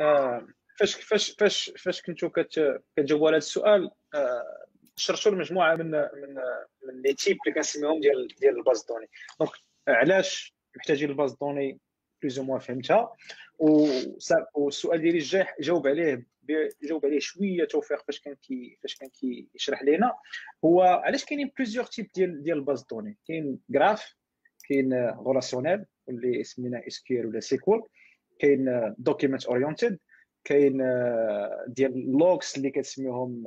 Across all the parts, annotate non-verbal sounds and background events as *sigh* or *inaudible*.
آه، فاش فاش فاش فاش كنتو كتجاوبوا على هذا السؤال آه، شرحوا لمجموعه من من من les types اللي كنسميهم ديال ديال ال base de données. donc علاش محتاجين ال base de données؟ plus ou moins فهمتها. والسؤال ديالي الجاي جاوب عليه جاوب عليه شوية توفيق فاش كان كي فاش كان كيشرح لينا. هو علاش كاينين plusieurs types ديال ديال ال base de données؟ كاين graph كاين relationnel اللي سمينا SQL ولا sequel كاين document oriented كاين ديال logs اللي كتسميهم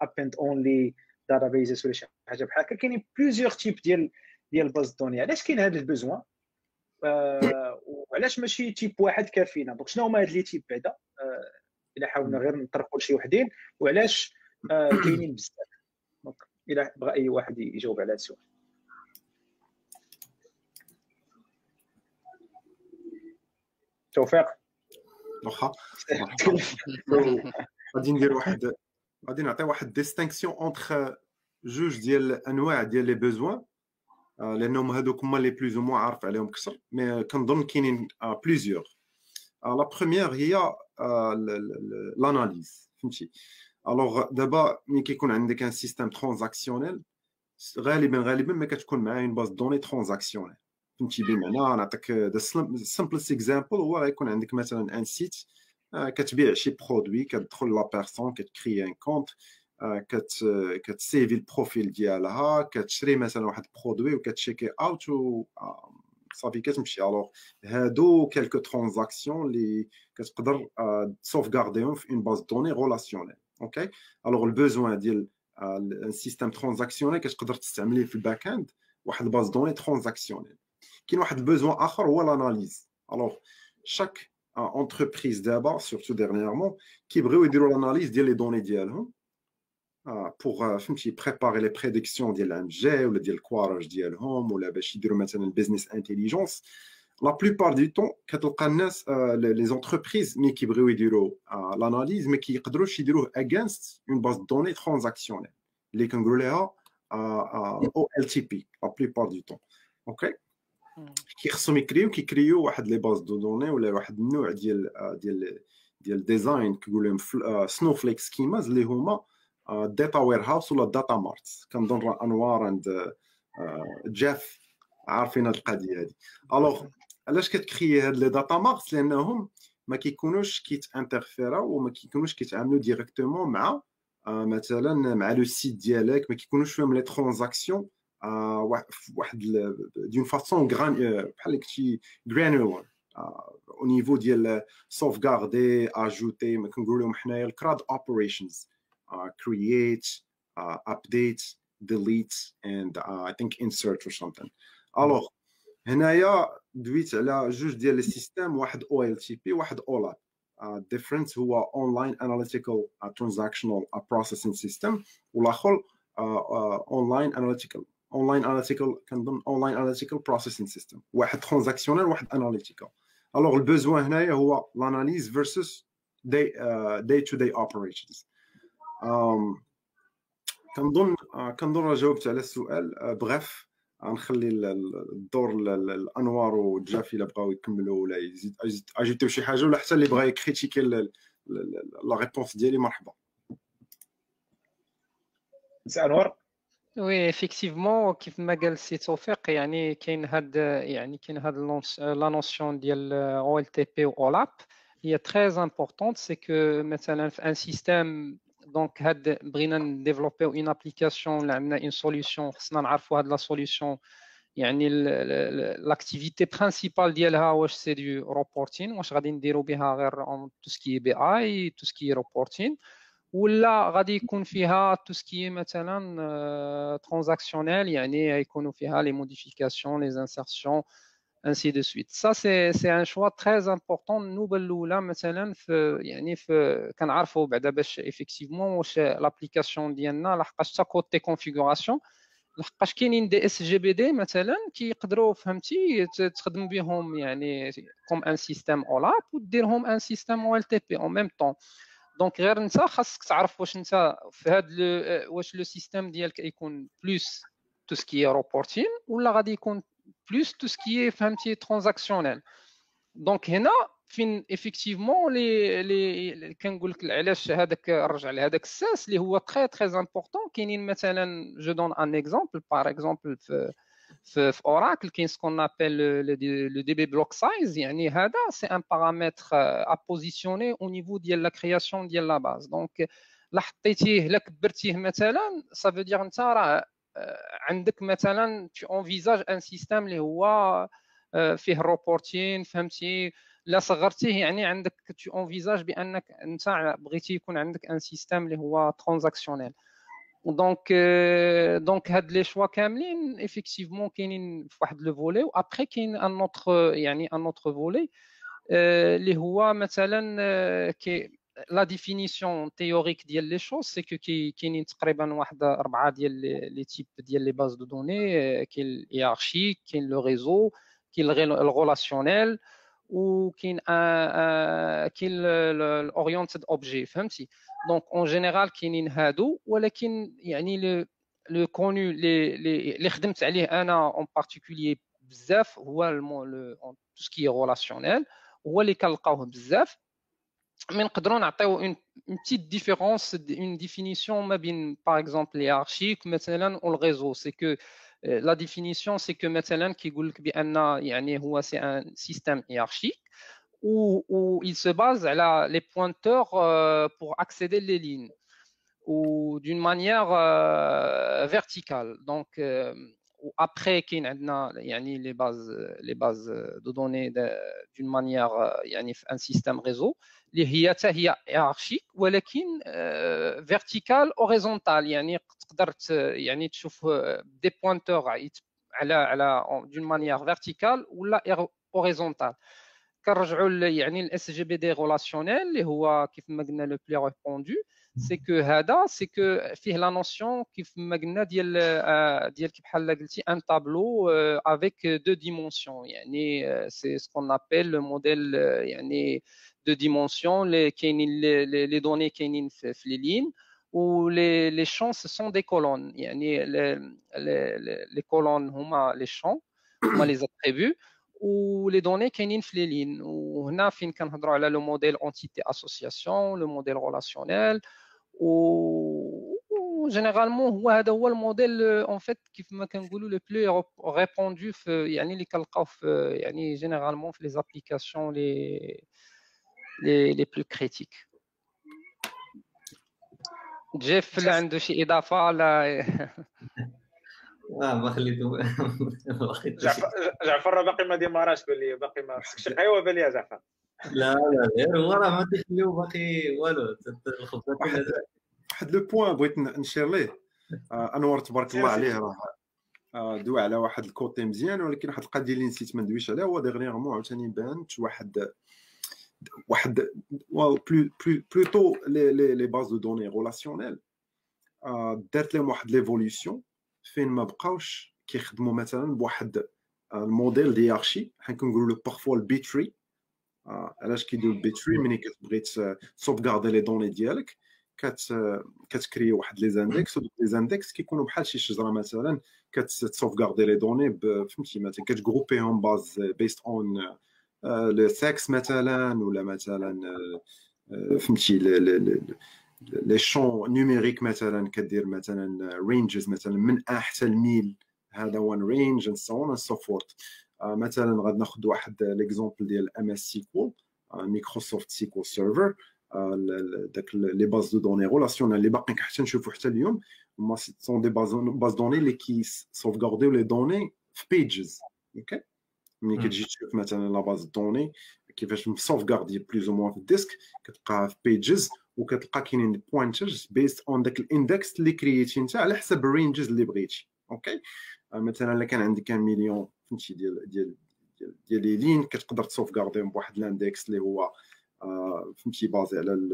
append only databases ولا شي حاجة بحال هكا. كاينين plusieurs types ديال ديال ال base de données علاش كاين هذا ال besoin آه وعلاش ماشي type واحد كافينا؟ donc شنو هما هاد les types بعدا؟ آه إلا حاولنا غير نطرقوا لشي وحدين. وعلاش آه كاينين بزاف؟ donc إلا بغى أي واحد يجاوب على هذا السؤال. توفيق واخا غادي ندير واحد غادي نعطي واحد distinction entre جوج ديال الانواع ديال les besoins لانهم هذوك هما لي plus ou moins عارف عليهم أكثر مي كنظن كاينين plusieurs la première هي l'analyse فهمتي alors دابا ملي كيكون عندك un système transactionnel غالبا غالبا ما كتكون معاه une base de données transactionnelle فهمتي بمعنى نعطيك the simplest example هو غيكون عندك مثلا un site كتبيع شي produit كتدخل la personne كتكري un compte كت كتسيفي ال profil ديالها كتشري مثلا واحد produit وكت checki out و صافي كتمشي. alors هادو quelques transactions اللي كتقدر sauvegarder هم في une base de données relationnelle OK alors ال besoin ديال السيستم ترانزاكسيونيل كتقدر تستعمليه في الباك اند واحد باز دوني ترانزاكسيونيل Qu'il y a un besoin à l'analyse. Alors, chaque euh, entreprise d'abord, surtout dernièrement, qui brûle l'analyse des données d'elle hein. euh, pour euh, préparer les prédictions de l'MG ou de l'Quarage de l'Homme ou la business intelligence. La plupart du temps, les entreprises mais qui brûlent l'analyse, mais qui brûlent against une base de données transactionnelle. Les Congolais à OLTP, la plupart du temps. OK? كيخصهم يكريو كيكريو واحد لي باز دو دوني ولا واحد النوع ديال ديال ديال ديزاين كيقول لهم سنو فليك سكيماز اللي هما داتا وير هاوس ولا داتا مارت كنظن أنوار عند جيف عارفين هاد القضية هادي. الوغ علاش كتكري هاد لي داتا مارت لأنهم ما كيكونوش كيتانترفيراو وما كيكونوش كيتعاملوا ديريكتومون مع مثلا مع لو سيت ديالك ما كيكونوش فيهم لي ترانزاكسيون واحد دون فاسون بحال كشي جرانولار au niveau ديال sauvegarder ajouter ما كنقولوا حنايا الكراد operations. uh, create uh, update delete and uh, I think insert or something. Alors هنايا دويت على جوج ديال les systèmes واحد OLTP واحد OLAP ال différence هو online analytical transactional processing system والآخر online analytical online analytical كنظن online analytical processing system واحد transactionnel واحد analytical alors ال besoin هنايا هو l'analyse versus day day to day operations كنظن كنظن راه جاوبت على السؤال bref غنخلي الدور الأنوار وجافي إلا بغاو يكملوا ولا يزيد اجيتو شي حاجة ولا حتى اللي بغا ي critiquer la réponse ديالي مرحبا. سي أنوار؟ وي افيكتيفمون كيف ما قال السي توفيق يعني كاين هاد يعني كاين هاد la notion ديال OLTP و OLAP هي très importante c'est que مثلا في un système دونك هاد بغينا نديفلوبيو اون ابليكاسيون ولا عندنا اون سوليوشن خصنا نعرفوا هاد لا سوليوشن يعني لاكتيفيتي برينسيبال ديالها واش سي دو روبورتين واش غادي نديرو بها غير اون تو سكي بي اي تو سكي روبورتين ولا غادي يكون فيها تو سكي مثلا ترانزاكسيونيل يعني يكونوا فيها لي موديفيكاسيون لي انسيرسيون انسي دو سويت سا سي سي ان شوا تري امبورطون النوبه الاولى مثلا في يعني في كنعرفوا بعدا باش ايفيكتيفمون واش لابليكاسيون ديالنا لحقاش حتى كوتي كونفيغوراسيون لحقاش كاينين des SGBD مثلا كيقدروا فهمتي تخدم بهم يعني comme un système OLAP وديرهم un système OLTP en même temps donc غير انت خاصك تعرف واش انت في هذا واش le système ديالك يكون plus tout ce qui reporting ولا غادي يكون plus tout ce qui فهمتي transactionnel donc هنا فين effectivement لي لي كنقول لك علاش هذاك رجع لهذاك الساس اللي هو très très important كاينين مثلا je donne un exemple par exemple في في, في اوراكل كاين سكون ابل لو دي بي بلوك سايز يعني هذا سي ان بارامتر ا بوزيسيوني أو نيفو ديال لا كرياسيون ديال لا باز دونك لا حطيتيه لا كبرتيه مثلا سا فو دير انت راه عندك مثلا tu envisages ان سيستيم اللي هو فيه روبورتين فهمتي لا صغرتيه يعني عندك tu envisages بانك انت بغيتي يكون عندك ان سيستيم اللي هو ترانزاكسيونيل دونك دونك هاد لي شوا كاملين ايفيكتيفمون كاينين في واحد لو فولي و ابخي كاين ان اوتر يعني ان اوتر فولي اللي هو مثلا كي لا ديفينيسيون تيوريك ديال لي شوز سي كو كاينين تقريبا واحد اربعه ديال لي تيب ديال لي باز دو دوني كاين الهيرارشيك كاين لو ريزو كاين الريلاسيونيل وكاين كاين الاورينتد اوبجي فهمتي دونك اون جينيرال كاينين هادو ولكن يعني لو كونو اللي اللي خدمت عليه أنا اون بارتيكولي بزاف هو تو سكي ريلاسيونيل هو اللي كنلقاوه بزاف mais نقدروا نعطيو اون بتيت ديفيرونس اون ديفينيسيون ما بين باغ اكزومبل هيرارشيك مثلا والريزو سي كو لا ديفينيسيون سي كو مثلا كيقول لك بان يعني هو سي ان سيستيم هيرارشيك où, où il se base على les pointeurs euh, pour accéder les lignes ou d'une manière euh, verticale donc euh, après كاين عندنا يعني les bases les bases de données d'une manière يعني في un système réseau اللي هي حتى هي هيرارشيك ولكن فيرتيكال اوريزونتال يعني تقدر يعني تشوف دي بوينتور على على دون مانيير فيرتيكال ولا اوريزونتال كنرجعوا يعني الاس جي بي دي ريلاسيونيل اللي هو كيف ما قلنا لو بلي ريبوندو سي كو هذا سي كو فيه لا نوسيون كيف ما قلنا ديال ديال كيف بحال قلتي ان تابلو افيك دو ديمونسيون يعني سي سكون ابل لو موديل يعني de dimensions, les, les, les, les données كاينين في, في les lignes ou les, les champs ce sont des colonnes يعني les, les, les colonnes هما les champs هما les attributs ou les données كاينين في les lignes وهنا فين كنهضروا على le modèle entité association le modèle relationnel و généralement هو هذا هو ال modèle en fait كيف ما كنقولوا le plus répandu في يعني اللي كنلقاو في يعني généralement في les applications les les, les plus critiques. جيف اللي عنده شي اضافه لا آه ما خليته جعفر راه باقي ما démarche بان لي باقي ما خصك شي قهوه بان لي جعفر لا لا غير هو راه ما تيخليو باقي والو واحد le point بغيت نشير ليه أنور تبارك الله عليه راه دوا على واحد الـ côté مزيان ولكن واحد القضية اللي نسيت ما ندويش عليها هو dernièrement عاوتاني بانت واحد واحد plutôt les les les bases de données relationnelles دارت لهم واحد l'évolution فين ما بقاوش كيخدموا مثلا بواحد ال modèle d'hiérarchie حنا كنقولوا له parfois الـ B-tree علاش كيديروا الـ B-tree ملي كتبغي تـ sauvegarder les données ديالك كت كت créer واحد les index ودوك les index كيكونوا بحال شي شجرة مثلا كت sauvegarder les données فهمتي مثلا كت grouper هم base based on le sexe مثلا ولا مثلا فهمتي les champs numériques مثلا كدير مثلا ranges مثلا من ا حتى الميل هذا one range and so on so forth مثلا غادي ناخذ واحد l'exemple ديال MS SQL Microsoft SQL Server داك les bases de données relationnelles اللي باقيين حتى نشوفوا حتى اليوم هما sont des bases bases données اللي كي sauvegarder يو les données في pages okay ملي كتجي تشوف مثلا la base données كيفاش م sauvegarder plus ou moins في الـ disque كتلقاها في pages وكتلقى كاينين pointers based on داك الـ index اللي créer يتي انت على حسب الـ ranges اللي بغيتي. okay مثلا إلا كان عندك مليون فهمتي ديال ديال ديال لي لين كتقدر ت sauvegarder هم بواحد الـ index اللي هو فهمتي basé على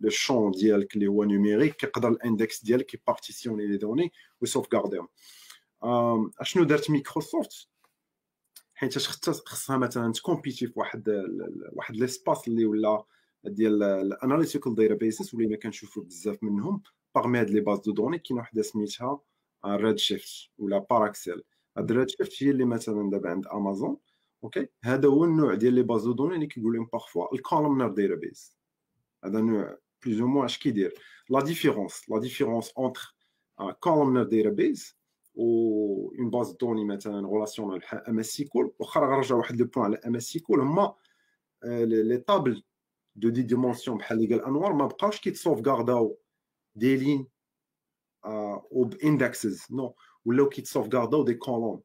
le champ ديالك اللي هو numérique كيقدر الـ index ديالك ي partitionner les données وي sauvegarder هم أشنو دارت مايكروسوفت حيت خصها مثلا ت compéter في واحد واحد l'espace اللي ولا ديال الـ analytical databases ولينا كنشوفوا بزاف منهم parmi هاد les bases de données كاين وحده سميتها Redshift ولا ParAccel هاد shift هي اللي مثلا دابا عند امازون okay؟ هذا هو النوع ديال les bases de données اللي كيقول لهم parfois الـ columnar database هذا نوع plus ou moins اش كيدير؟ la différence la différence entre columnar database و une base données مثلا relation بحال MS SQL واخا غنرجع واحد le point على MS SQL هما les tables de des dimensions بحال اللي قال أنوار ما بقاوش كيت sauvegarder او des lignes و ب indexes no ولاو كيت sauvegarder او des colonnes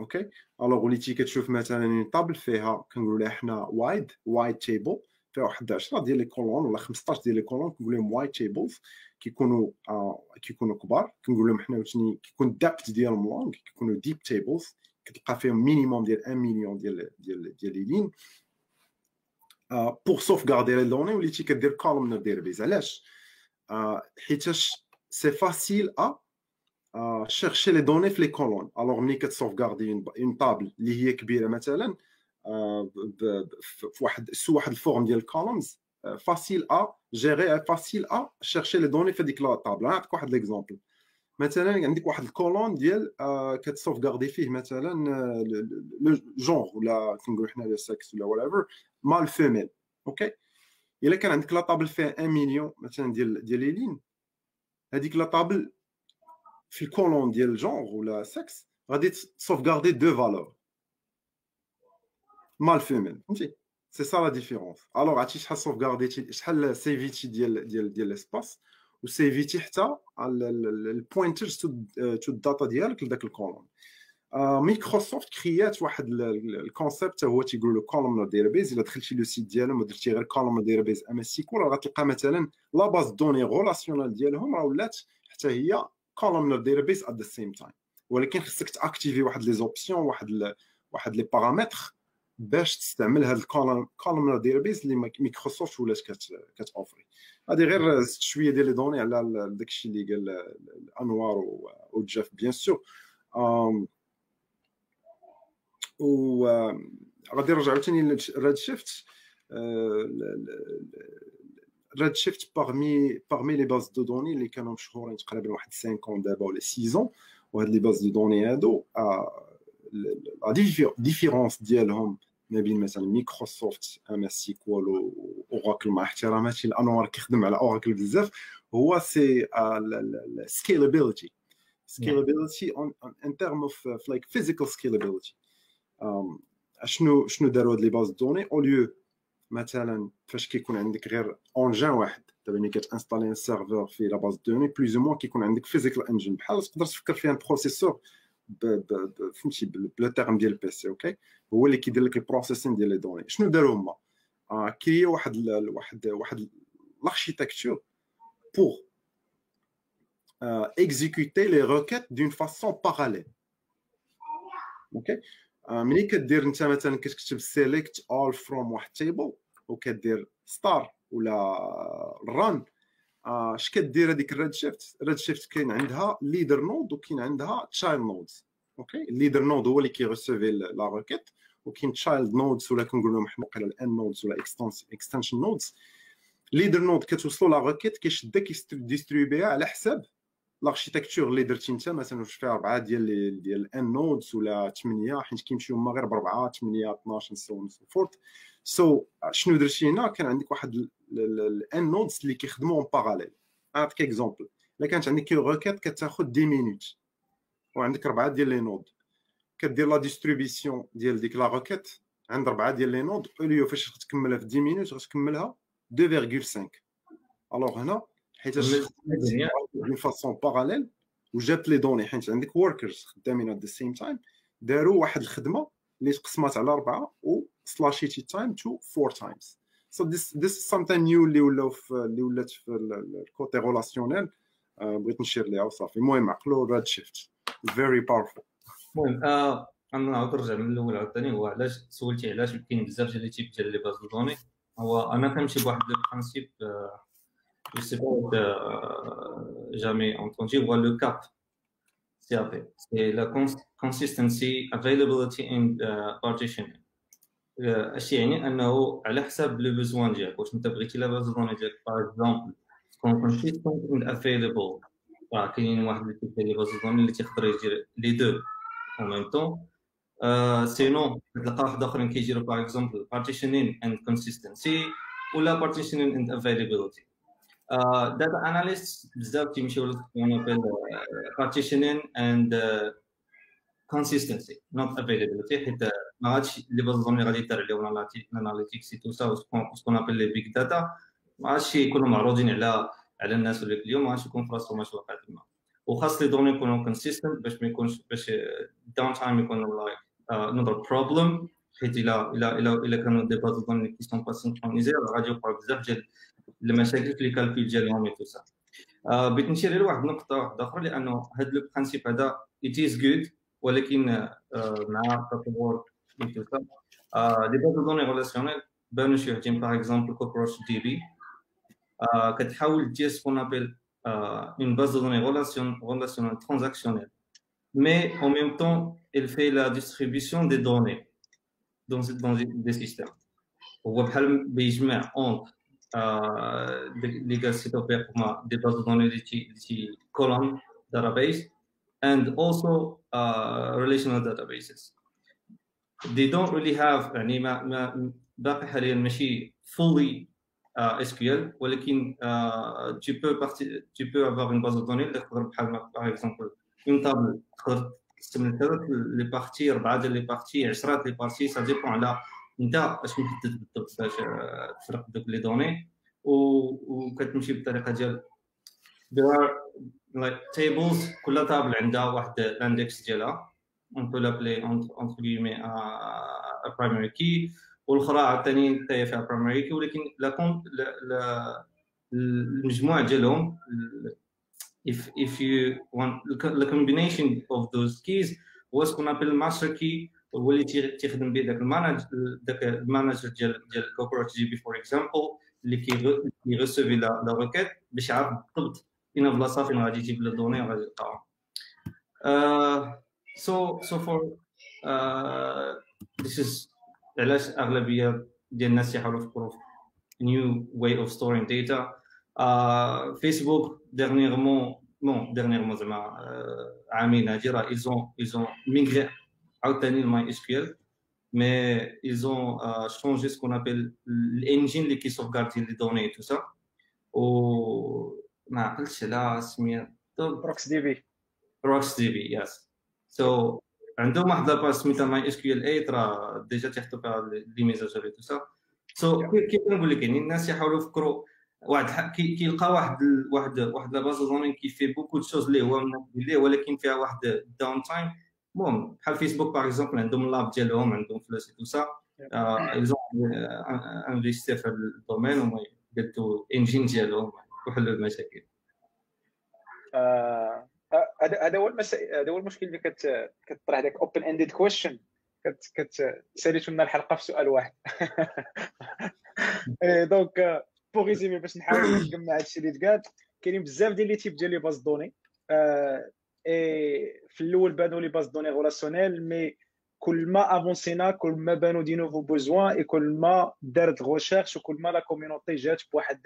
okay alors وليتي كتشوف مثلا table فيها كنقولوا لها حنا wide wide table فيها واحد 10 ديال les colonnes ولا 15 ديال les colonnes كنقول لهم wide tables كيكونوا آه كيكونوا كبار كنقول لهم حنا عاوتاني كيكون الـ depth ديالهم long كيكونوا deep tables كتلقى فيهم minimum ديال 1 مليون ديال ديال ديال les lignes pour sauvegarder les données وليتي كدير columnar database علاش حيتاش c'est facile à chercher les données في les colonnes. Alors ملي كت sauvegarder une table اللي هي كبيرة مثلا في واحد سو واحد الـ forme ديال columns facile à gérer facile à chercher les données في هذيك la table نعطيك واحد l'exemple مثلا عندك واحد الـ colonne ديال كت sauvegarder فيه مثلا le genre ولا كنقولوا حنا le sexe ولا ولا male female okay إلا كان عندك la table فيها 1 مليون مثلا ديال ديال لي لين. هذيك la table في الـ colonne ديال جونغ ولا سكس غادي ت sauvegarder deux valeurs male female فهمتي c'est ça la différence alors عرفتي شحال sauvegarder يتي شحال save يتي ديال ديال ديال l'espace و save يتي حتى الـ pointers to الـ data ديالك لذاك الـ colonne مايكروسوفت créer ات واحد ال concept هو تيقول له columnar database الا دخلتي le site ديالهم ودرتي غير columnar database MS SQL غتلقى مثلا la base données relationnelle ديالهم راه ولات حتى هي columnar database at the same time. ولكن خصك ت activer واحد les options واحد ل... واحد les paramètres باش تستعمل هذا الـ columnar database اللي مايكروسوفت ولات كتوفري هذه غير شوية ديال les données على داكشي اللي قال أنوار وجيف bien sûr و غادي نرجع عاوتاني لريد شيفت Redshift parmi, parmi les bases de données اللي كانوا مشهورين تقريبا واحد 5 ans دابا ولا 6 ans وهاد les bases de données هادو la différence ديالهم ما بين مثلا مايكروسوفت MS SQL واوراكل مع احتراماتي لانوار كيخدم على اوراكل بزاف هو c'est scalability scalability in term of like physical scalability شنو شنو داروا هاد les bases données au lieu مثلا فاش كيكون عندك غير engine واحد دابا ملي كت installer un serveur في la base données plus ou moins كيكون عندك physical engine بحال تقدر تفكر فيها processeur فهمتي ب le terme ديال الـ PC okay هو اللي كيدير لك الـ processing ديال les données. شنو داروا هما؟ آه créer ا واحد واحد واحد l'architecture pour exécuter les requêtes d'une façon parallèle okay ملي كدير انت مثلا كتكتب select all from واحد table وكدير star ولا run اش كدير هذيك الـ Redshift الـ Redshift كاين عندها leader node وكاين عندها child nodes okay ال leader node هو اللي كيغوسيفي la requête وكاين child nodes ولا كنقول لهم حنا وقيلا ال N nodes ولا extension nodes leader node كتوصلوا la requête كيشدها كيديستريبيها على حساب l'architecture اللي درتي انت مثلا واش فيها اربعه ديال ديال N nodes ولا ثمانيه حيت كيمشيو هما غير باربعه ثمانيه 12 so forth so شنو درتي هنا كان عندك واحد ال N nodes اللي كيخدموا en parallèle نعطيك exemple الا كانت عندك requête كتاخذ 10 minutes وعندك اربعه ديال les nodes كدير la distribution ديال ديك la requête عند اربعه ديال les nodes au lieu فاش تكملها في 10 minutes غتكملها 2.5 alors هنا حيت d'une façon parallèle وجات les données حيت عندك workers خدامين at the same time داروا واحد الخدمة اللي تقسمات على أربعة و سلاشيتي time to four times so this this something new اللي ولاو في اللي ولات في ال côté relationnel بغيت نشير ليها وصافي. المهم عقلوا Redshift very powerful المهم أنا نعاود نرجع من الأول عاوتاني. هو علاش سولتي علاش كاين بزاف ديال les types ديال les bases de données هو أنا كنمشي بواحد le principe je ne sais pas si euh, jamais entendu, voir le CAP. CAP. C'est la consistency, availability and uh, partitioning. اش يعني انه على حسب le besoin ديالك واش انت بغيتي la base données ديالك par exemple تكون consistent and available راه كاينين واحد ال type ديال les bases données اللي تيقدر يدير les deux en même temps sinon تلقى واحد اخرين كيجيرو par exemple partitioning and consistency ولا partitioning and availability data analyst بزاف تيمشيو لونابيل partitioning and consistency not availability حيت ما غاديش les bases données غادي يدار عليهم ال analytics tout ça ce qu'on appelle les big data ما غاديش يكونوا معروضين على على الناس ولا اليوم ما غاديش يكون في راسهم واش واقع تما وخاص les données يكونوا consistent باش ما يكونش باش downtime يكون like not problem حيت الا الا الا كانوا des bases données qui sont pas synchronisées غادي يوقعوا بزاف ديال المشاكل في les calculs ديالهم et tout ça بغيت نشير غير واحد النقطه واحدة أخرى لأنه هذا le principe هذا it is good ولكن مع التطور et tout ça les bases données relationnelles بانوا شي وحدين par exemple CockroachDB كتحاول دير ce qu'on appelle une base de données relationnelle transactionnelle. Mais en même temps elle fait la distribution des données dans, dans des systèmes. هو بحال بيجمع entre اللي قال سيت اوبير دي باز دو دوني اللي تي column database and also uh, relational databases they don't really have يعني ما, ما باقي حاليا ماشي fully uh, SQL ولكن uh, tu peux partir tu peux avoir une base de données اللي تقدر بحال par exemple une table تقدر تستعمل ثلاث لي بارتي اربعه ديال لي بارتي 10 لي بارتي سا ديبون على انت اش محدد بالضبط باش تفرق دوك les données وكتمشي بالطريقة ديال there are like tables كل table عندها واحد ال index ديالها on peut l'appeler entre, entre guillemets a, a primary key والأخرى عاوتاني حتى هي فيها primary key ولكن لا كون المجموع ديالهم if if you want the combination of those keys هو ce qu'on appelle master key هو اللي تيخدم به داك ال manage داك ال manager ديال ديال CockroachDB for example اللي كيغوسيفي la requête باش يعرف بالضبط فين بلاصه فين غادي يجيب les données وغادي يلقاهم so so for this is علاش أغلبية ديال الناس يحاولوا يفكروا في new way of storing data. فيسبوك dernièrement bon dernièrement زعما عامين هادي راه ils ont ils عاوتاني ال MySQL changé ce qu'on appelle l'engine qui sauvegarde les données et tout ça. و ما عقلتش على سمية بروكس دي بي بروكس دي بي يس سو عندهم واحد la page سميتها MySQL 8 راه déjà تيحطوا فيها les mises à jour tout ça so كيف نقول لك يعني الناس يحاولوا يفكروا واحد كيلقى واحد واحد واحد la base données qui fait beaucoup de choses اللي هو ليه ولكن فيها واحد downtime bon بحال فيسبوك par exemple عندهم lab ديالهم عندهم فلوس tout ça ils ont investi في ال domaine وما قدوا engine ديالهم وحلوا المشاكل هذا هذا هو هذا هو المشكل اللي كتطرح داك open-ended question كتساليتو لنا الحلقة في سؤال واحد. donc pour résumer باش نحاول نجمع هادشي اللي تقال كاينين بزاف ديال les types ديال les bases données. في الأول بانوا les bases données relationnelles mais كل ما افونسينا كل ما بانوا des nouveaux besoins et كل ما دارت recherche وكل ما la community جات بواحد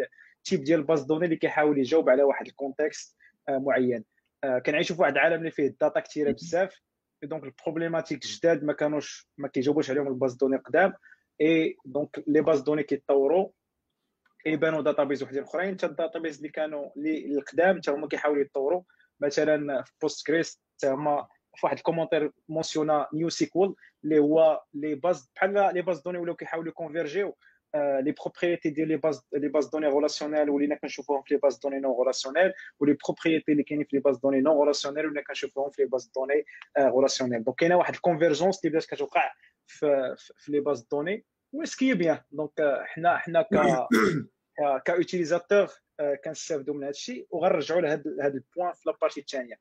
type ديال base données اللي كيحاول يجاوب على واحد ال contexte معين كنعيشوا في واحد العالم اللي فيه ال data كثيره بزاف donc ال problématiques جداد ما كانوش ما كيجاوبوش عليهم ال bases données قدام et donc les bases données كيتطوروا يبانوا databases وحدين اخرين حتى ال databases اللي كانوا اللي القدام حتى هما كيحاولوا يتطوروا مثلا في Postgres حتى هما في واحد ال commentaire مونسيونا NewSQL اللي هو les bases بحال les bases données ولاو كيحاولوا كونفيرجيو les propriétés ديال les bases les bases données relationnelles ولينا كنشوفوهم في les bases données non relationnelles و les propriétés اللي كاينين في les bases données non relationnelles ولينا كنشوفوهم في les bases données relationnelles donc كاينة واحد ال convergence اللي بدات كتوقع في في les bases données و ce qui est bien. donc حنا حنا ك *coughs* ك utilisateur كنستافدوا من هذا الشيء وغنرجعوا لهذا ال point في la partie الثانية